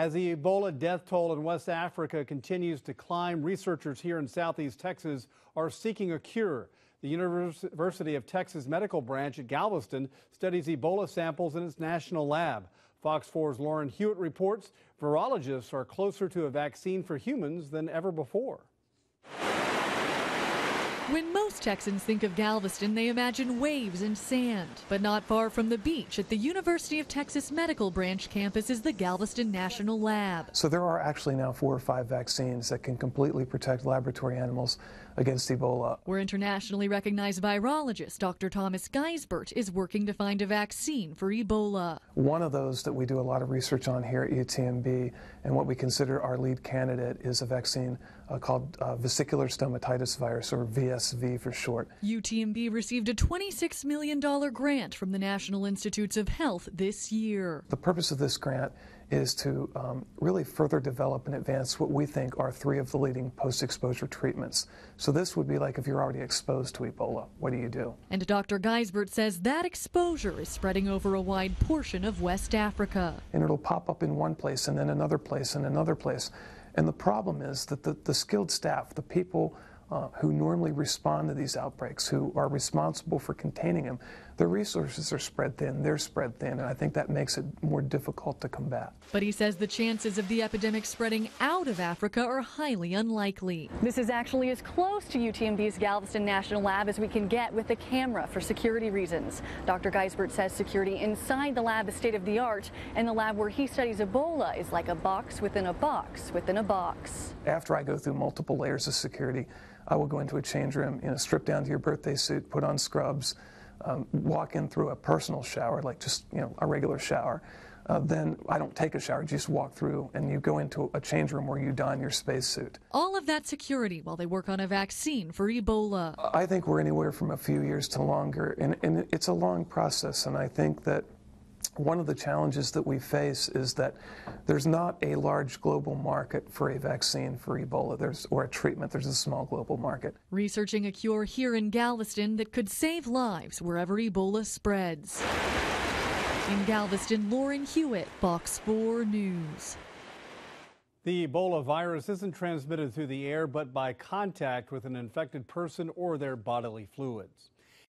As the Ebola death toll in West Africa continues to climb, researchers here in southeast Texas are seeking a cure. The University of Texas Medical Branch at Galveston studies Ebola samples in its national lab. Fox 4's Lauren Hewitt reports virologists are closer to a vaccine for humans than ever before. When most Texans think of Galveston, they imagine waves and sand. But not far from the beach at the University of Texas Medical Branch campus is the Galveston National Lab. So there are actually now four or five vaccines that can completely protect laboratory animals against Ebola. Where internationally recognized virologist Dr. Thomas Geisbert is working to find a vaccine for Ebola. One of those that we do a lot of research on here at UTMB and what we consider our lead candidate is a vaccine uh, called uh, vesicular stomatitis virus or VSV for short. UTMB received a $26 million grant from the National Institutes of Health this year. The purpose of this grant is to um, really further develop and advance what we think are three of the leading post-exposure treatments. So this would be like if you're already exposed to Ebola, what do you do? And Dr. Geisbert says that exposure is spreading over a wide portion of West Africa. And it'll pop up in one place and then another place and another place. And the problem is that the, the skilled staff, the people uh, who normally respond to these outbreaks, who are responsible for containing them, the resources are spread thin, they're spread thin, and I think that makes it more difficult to combat. But he says the chances of the epidemic spreading out of Africa are highly unlikely. This is actually as close to UTMB's Galveston National Lab as we can get with a camera for security reasons. Dr. Geisbert says security inside the lab is state of the art, and the lab where he studies Ebola is like a box within a box within a box. After I go through multiple layers of security, I will go into a change room, you know, strip down to your birthday suit, put on scrubs, um, walk in through a personal shower, like just you know a regular shower. Uh, then I don't take a shower, just walk through and you go into a change room where you don your spacesuit. All of that security while they work on a vaccine for Ebola. I think we're anywhere from a few years to longer, and, and it's a long process, and I think that one of the challenges that we face is that there's not a large global market for a vaccine for Ebola there's, or a treatment. There's a small global market. Researching a cure here in Galveston that could save lives wherever Ebola spreads. In Galveston, Lauren Hewitt, Fox 4 News. The Ebola virus isn't transmitted through the air, but by contact with an infected person or their bodily fluids.